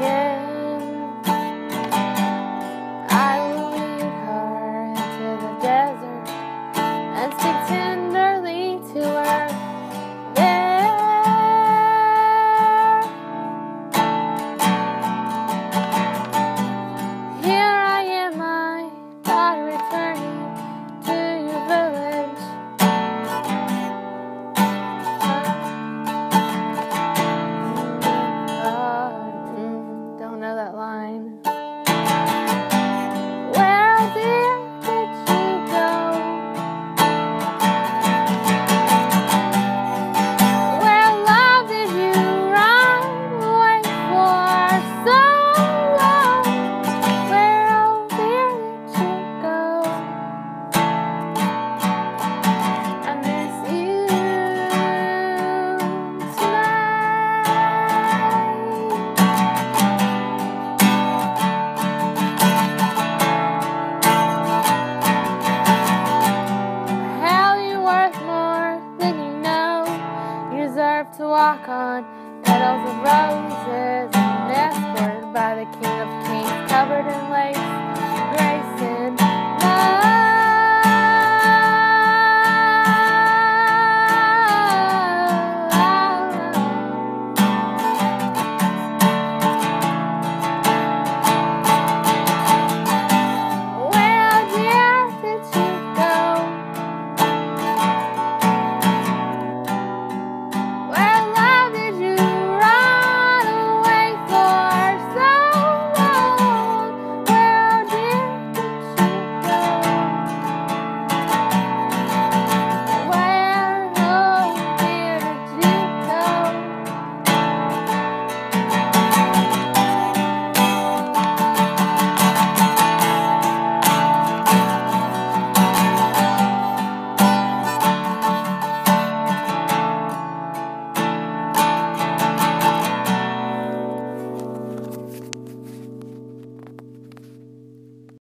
yeah. to walk on, petals of roses, escorted by the King of Kings, covered in lace.